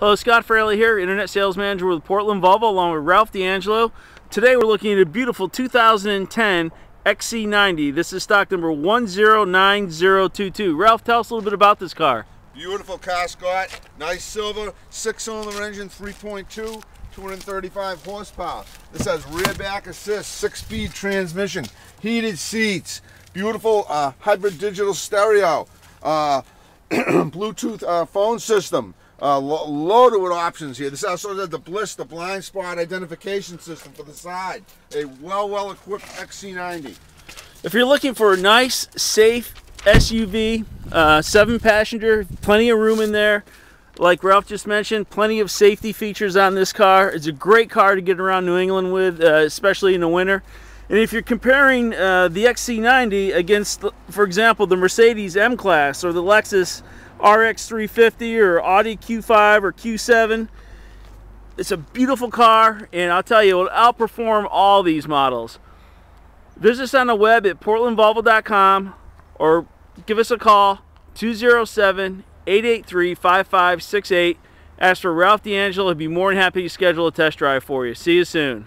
Hello, Scott Fraley here, Internet Sales Manager with Portland Volvo, along with Ralph D'Angelo. Today we're looking at a beautiful 2010 XC90. This is stock number 109022. Ralph, tell us a little bit about this car. Beautiful car, Scott. Nice silver, six-cylinder engine, 3.2, 235 horsepower. This has rear park assist, six-speed transmission, heated seats, beautiful uh, hybrid digital stereo, uh, Bluetooth uh, phone system, uh, lo loaded with options here. This also has the BLIS, the blind spot identification system for the side. A well, well equipped XC90. If you're looking for a nice, safe SUV, uh, seven passenger, plenty of room in there. Like Ralph just mentioned, plenty of safety features on this car. It's a great car to get around New England with, uh, especially in the winter. And if you're comparing uh, the XC90 against, for example, the Mercedes M-Class or the Lexus RX 350 or Audi Q5 or Q7. It's a beautiful car, and I'll tell you, it'll outperform all these models. Visit us on the web at portlandvolvo.com or give us a call 207 883 5568. Ask for Ralph D'Angelo. He'd be more than happy to schedule a test drive for you. See you soon.